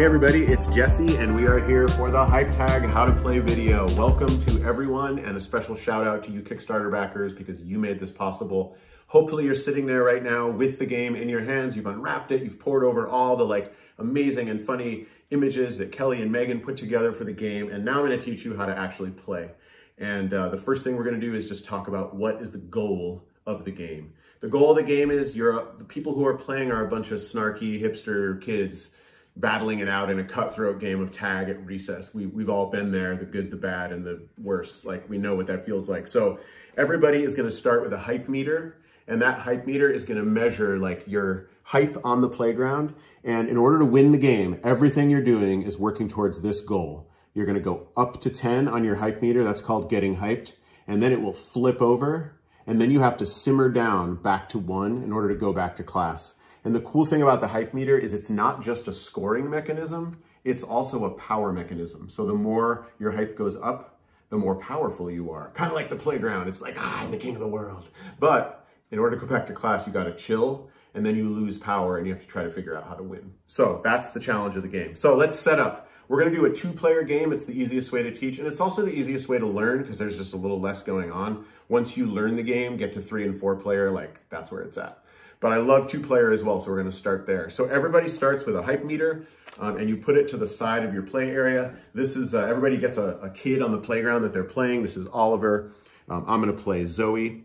Hey everybody, it's Jesse and we are here for the Hype Tag How to Play video. Welcome to everyone and a special shout out to you Kickstarter backers because you made this possible. Hopefully you're sitting there right now with the game in your hands, you've unwrapped it, you've poured over all the like amazing and funny images that Kelly and Megan put together for the game and now I'm gonna teach you how to actually play. And uh, the first thing we're gonna do is just talk about what is the goal of the game. The goal of the game is you're the people who are playing are a bunch of snarky hipster kids battling it out in a cutthroat game of tag at recess. We, we've all been there, the good, the bad, and the worst. Like we know what that feels like. So everybody is gonna start with a hype meter and that hype meter is gonna measure like your hype on the playground. And in order to win the game, everything you're doing is working towards this goal. You're gonna go up to 10 on your hype meter, that's called getting hyped, and then it will flip over, and then you have to simmer down back to one in order to go back to class. And the cool thing about the hype meter is it's not just a scoring mechanism, it's also a power mechanism. So the more your hype goes up, the more powerful you are. Kind of like the playground. It's like, ah, I'm the king of the world. But in order to go back to class, you got to chill and then you lose power and you have to try to figure out how to win. So that's the challenge of the game. So let's set up. We're gonna do a two player game. It's the easiest way to teach and it's also the easiest way to learn because there's just a little less going on. Once you learn the game, get to three and four player, like that's where it's at. But I love two player as well, so we're gonna start there. So everybody starts with a hype meter um, and you put it to the side of your play area. This is, uh, everybody gets a, a, kid on the playground that they're playing. This is Oliver. Um, I'm gonna play Zoe.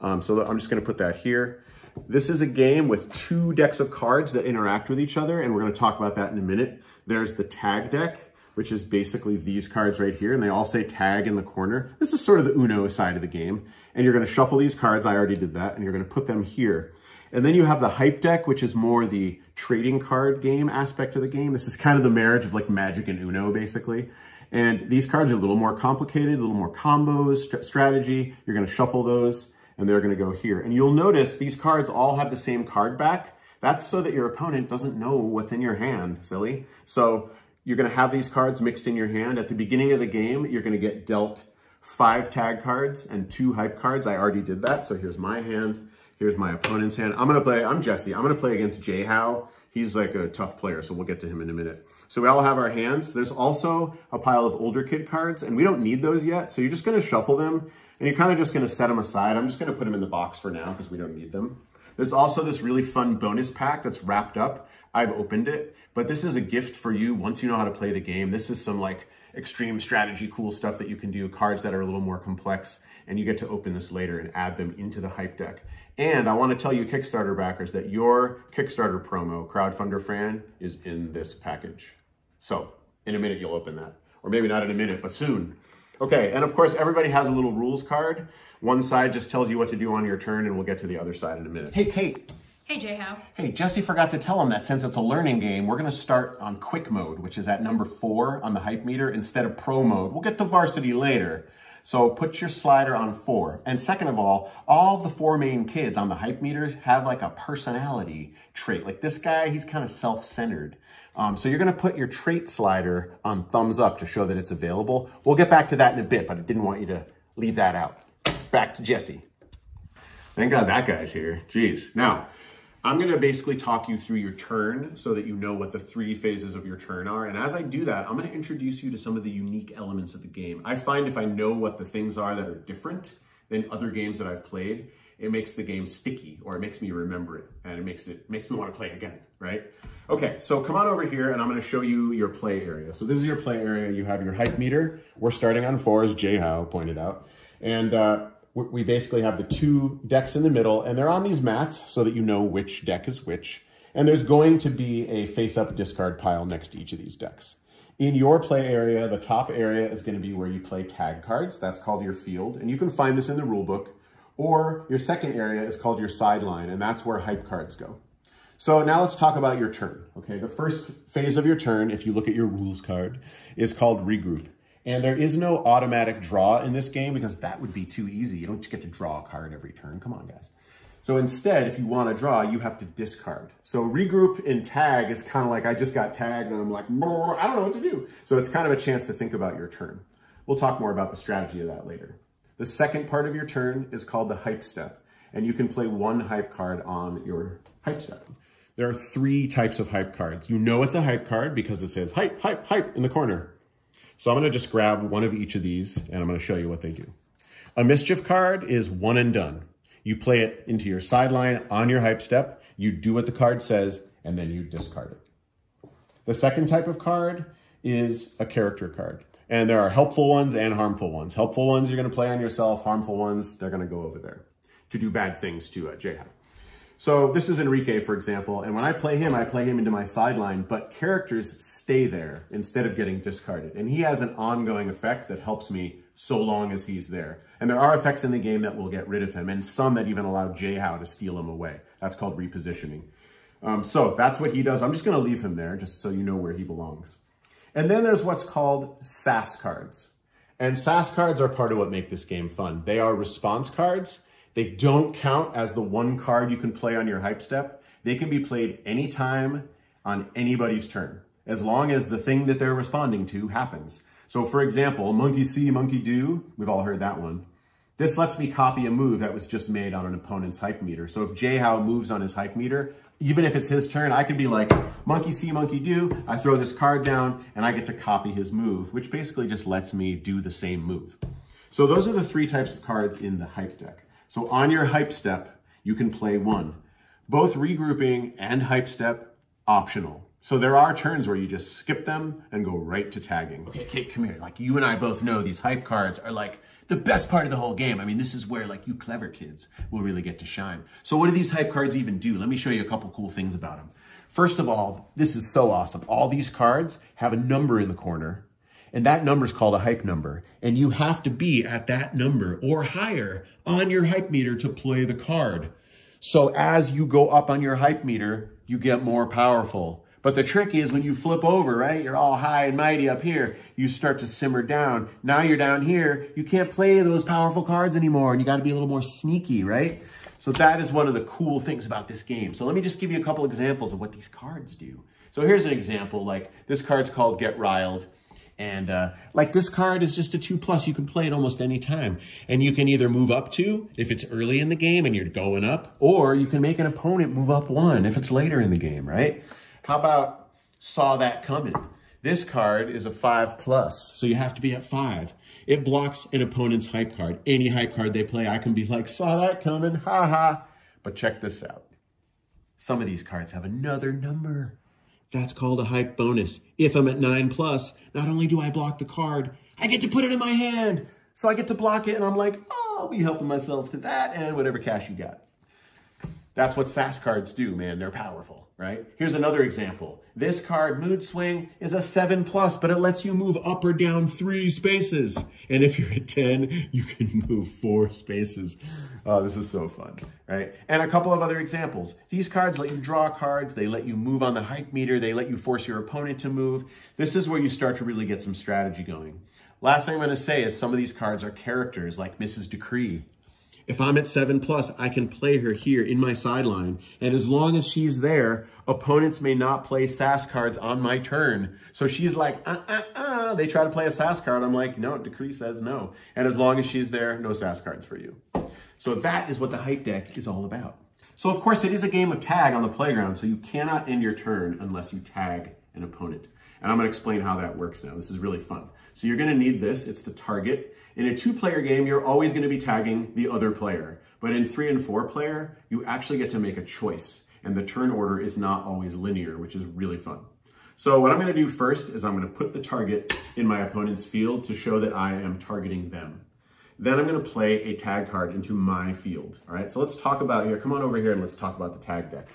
Um, so I'm just gonna put that here. This is a game with two decks of cards that interact with each other, and we're gonna talk about that in a minute. There's the tag deck, which is basically these cards right here, and they all say tag in the corner. This is sort of the Uno side of the game. And you're gonna shuffle these cards, I already did that, and you're gonna put them here. And then you have the hype deck, which is more the trading card game aspect of the game. This is kind of the marriage of like Magic and Uno, basically. And these cards are a little more complicated, a little more combos, st strategy. You're gonna shuffle those and they're gonna go here. And you'll notice these cards all have the same card back. That's so that your opponent doesn't know what's in your hand, silly. So you're gonna have these cards mixed in your hand. At the beginning of the game, you're gonna get dealt five tag cards and two hype cards. I already did that, so here's my hand. Here's my opponent's hand. I'm gonna play, I'm Jesse. I'm gonna play against Jay How. He's like a tough player, so we'll get to him in a minute. So we all have our hands. There's also a pile of older kid cards, and we don't need those yet. So you're just gonna shuffle them, and you're kind of just gonna set them aside. I'm just gonna put them in the box for now, because we don't need them. There's also this really fun bonus pack that's wrapped up. I've opened it, but this is a gift for you once you know how to play the game. This is some like extreme strategy, cool stuff that you can do, cards that are a little more complex, and you get to open this later and add them into the hype deck. And I want to tell you Kickstarter backers that your Kickstarter promo, Crowdfunder Fran, is in this package. So in a minute, you'll open that. Or maybe not in a minute, but soon. Okay, and of course, everybody has a little rules card. One side just tells you what to do on your turn, and we'll get to the other side in a minute. Hey, Kate. Hey, Jay How. Hey, Jesse forgot to tell him that since it's a learning game, we're going to start on quick mode, which is at number four on the hype meter, instead of pro mode. We'll get to varsity later. So put your slider on four. And second of all, all of the four main kids on the hype meters have like a personality trait. Like this guy, he's kind of self-centered. Um, so you're gonna put your trait slider on thumbs up to show that it's available. We'll get back to that in a bit, but I didn't want you to leave that out. Back to Jesse. Thank God that guy's here. Jeez. Now, I'm gonna basically talk you through your turn so that you know what the three phases of your turn are. And as I do that, I'm gonna introduce you to some of the unique elements of the game. I find if I know what the things are that are different than other games that I've played, it makes the game sticky or it makes me remember it and it makes it makes me want to play again, right? Okay, so come on over here and I'm gonna show you your play area. So this is your play area. You have your hype meter. We're starting on four, as Jay Howe pointed out. And uh, we basically have the two decks in the middle and they're on these mats so that you know which deck is which. And there's going to be a face-up discard pile next to each of these decks. In your play area, the top area is going to be where you play tag cards. That's called your field. And you can find this in the rule book. Or your second area is called your sideline, and that's where hype cards go. So now let's talk about your turn. Okay, the first phase of your turn, if you look at your rules card, is called regroup. And there is no automatic draw in this game because that would be too easy. You don't get to draw a card every turn. Come on, guys. So instead, if you want to draw, you have to discard. So regroup in tag is kind of like I just got tagged and I'm like, I don't know what to do. So it's kind of a chance to think about your turn. We'll talk more about the strategy of that later. The second part of your turn is called the hype step. And you can play one hype card on your hype step. there are three types of hype cards. You know it's a hype card because it says hype, hype, hype in the corner. So I'm going to just grab one of each of these and I'm going to show you what they do. A mischief card is one and done. You play it into your sideline on your hype step. You do what the card says and then you discard it. The second type of card is a character card. And there are helpful ones and harmful ones. Helpful ones you're going to play on yourself. Harmful ones, they're going to go over there to do bad things to uh, J-Hat. So this is Enrique, for example, and when I play him, I play him into my sideline, but characters stay there instead of getting discarded. And he has an ongoing effect that helps me so long as he's there. And there are effects in the game that will get rid of him, and some that even allow Jayhow to steal him away. That's called repositioning. Um, so that's what he does. I'm just going to leave him there just so you know where he belongs. And then there's what's called SAS cards. And SAS cards are part of what make this game fun. They are response cards they don't count as the one card you can play on your hype step. They can be played anytime on anybody's turn, as long as the thing that they're responding to happens. So for example, monkey see, monkey do, we've all heard that one. This lets me copy a move that was just made on an opponent's hype meter. So if Jayhow moves on his hype meter, even if it's his turn, I could be like, monkey see, monkey do, I throw this card down and I get to copy his move, which basically just lets me do the same move. So those are the three types of cards in the hype deck. So on your hype step, you can play one. Both regrouping and hype step, optional. So there are turns where you just skip them and go right to tagging. Okay, Kate, come here. Like you and I both know these hype cards are like the best part of the whole game. I mean, this is where like you clever kids will really get to shine. So what do these hype cards even do? Let me show you a couple cool things about them. First of all, this is so awesome. All these cards have a number in the corner and that number is called a hype number. And you have to be at that number or higher on your hype meter to play the card. So as you go up on your hype meter, you get more powerful. But the trick is when you flip over, right? You're all high and mighty up here. You start to simmer down. Now you're down here. You can't play those powerful cards anymore. And you got to be a little more sneaky, right? So that is one of the cool things about this game. So let me just give you a couple examples of what these cards do. So here's an example. Like this card's called Get Riled. And uh, like this card is just a two plus. You can play it almost any time. And you can either move up two if it's early in the game and you're going up, or you can make an opponent move up one if it's later in the game, right? How about saw that coming? This card is a five plus, so you have to be at five. It blocks an opponent's hype card. Any hype card they play, I can be like, saw that coming, ha ha. But check this out. Some of these cards have another number. That's called a hype bonus. If I'm at 9 plus, not only do I block the card, I get to put it in my hand. So I get to block it and I'm like, oh, I'll be helping myself to that and whatever cash you got. That's what SAS cards do, man. They're powerful, right? Here's another example. This card, Mood Swing, is a 7 plus, but it lets you move up or down three spaces. And if you're at 10, you can move four spaces. Oh, this is so fun, right? And a couple of other examples. These cards let you draw cards. They let you move on the hype meter. They let you force your opponent to move. This is where you start to really get some strategy going. Last thing I'm going to say is some of these cards are characters like Mrs. Decree, if I'm at seven plus, I can play her here in my sideline. And as long as she's there, opponents may not play SAS cards on my turn. So she's like, uh, uh, uh. They try to play a SAS card. I'm like, no, Decree says no. And as long as she's there, no SAS cards for you. So that is what the hype deck is all about. So of course, it is a game of tag on the playground. So you cannot end your turn unless you tag an opponent. And I'm going to explain how that works now. This is really fun. So you're going to need this. It's the target. In a two-player game, you're always going to be tagging the other player. But in three and four player, you actually get to make a choice. And the turn order is not always linear, which is really fun. So what I'm going to do first is I'm going to put the target in my opponent's field to show that I am targeting them. Then I'm going to play a tag card into my field. All right, so let's talk about here. Come on over here and let's talk about the tag deck.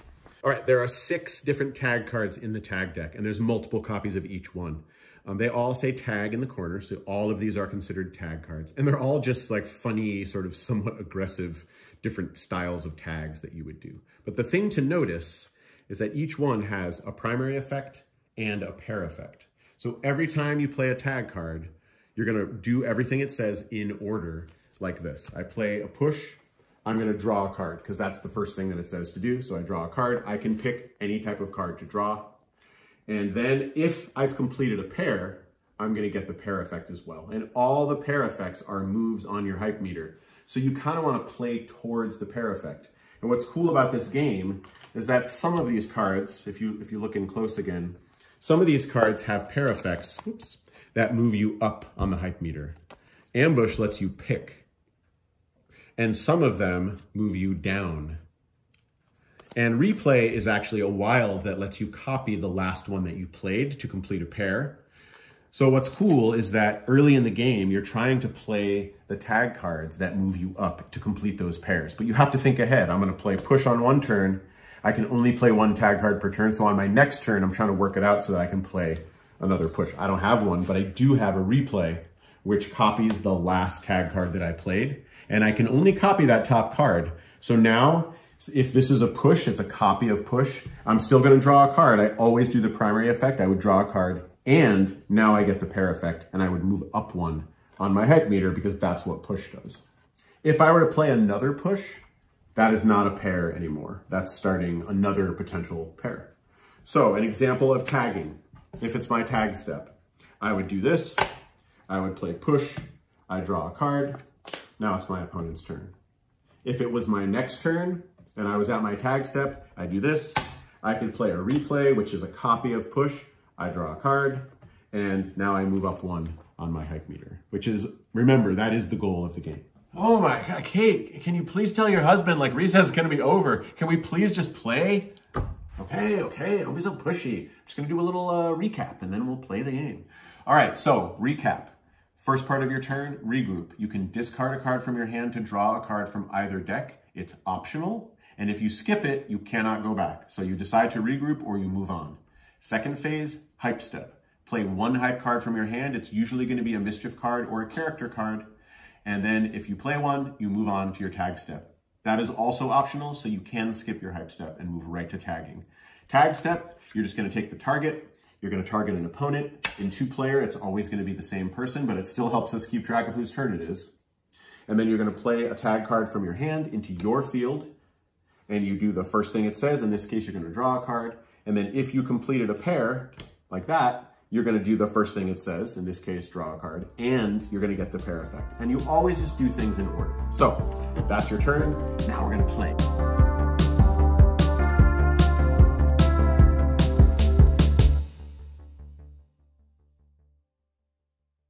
All right, there are six different tag cards in the tag deck, and there's multiple copies of each one. Um, they all say tag in the corner, so all of these are considered tag cards. And they're all just like funny, sort of somewhat aggressive, different styles of tags that you would do. But the thing to notice is that each one has a primary effect and a pair effect. So every time you play a tag card, you're gonna do everything it says in order like this. I play a push, I'm gonna draw a card because that's the first thing that it says to do. So I draw a card. I can pick any type of card to draw. And then if I've completed a pair, I'm gonna get the pair effect as well. And all the pair effects are moves on your hype meter. So you kind of wanna play towards the pair effect. And what's cool about this game is that some of these cards, if you, if you look in close again, some of these cards have pair effects oops, that move you up on the hype meter. Ambush lets you pick. And some of them move you down. And replay is actually a wild that lets you copy the last one that you played to complete a pair. So what's cool is that early in the game, you're trying to play the tag cards that move you up to complete those pairs. But you have to think ahead. I'm gonna play push on one turn. I can only play one tag card per turn. So on my next turn, I'm trying to work it out so that I can play another push. I don't have one, but I do have a replay which copies the last tag card that I played. And I can only copy that top card. So now if this is a push, it's a copy of push. I'm still gonna draw a card. I always do the primary effect. I would draw a card and now I get the pair effect and I would move up one on my hype meter because that's what push does. If I were to play another push, that is not a pair anymore. That's starting another potential pair. So an example of tagging, if it's my tag step, I would do this, I would play push, I draw a card, now it's my opponent's turn. If it was my next turn, and I was at my tag step, I do this. I could play a replay, which is a copy of push. I draw a card, and now I move up one on my hype meter, which is, remember, that is the goal of the game. Oh my God, Kate, can you please tell your husband, like, recess is gonna be over. Can we please just play? Okay, okay, don't be so pushy. I'm just gonna do a little uh, recap, and then we'll play the game. All right, so recap. First part of your turn, regroup. You can discard a card from your hand to draw a card from either deck. It's optional. And if you skip it, you cannot go back. So you decide to regroup or you move on. Second phase, hype step. Play one hype card from your hand. It's usually going to be a mischief card or a character card. And then if you play one, you move on to your tag step. That is also optional, so you can skip your hype step and move right to tagging. Tag step, you're just going to take the target. You're going to target an opponent. In two player, it's always going to be the same person, but it still helps us keep track of whose turn it is. And then you're going to play a tag card from your hand into your field and you do the first thing it says. In this case, you're gonna draw a card. And then if you completed a pair like that, you're gonna do the first thing it says, in this case, draw a card, and you're gonna get the pair effect. And you always just do things in order. So that's your turn. Now we're gonna play.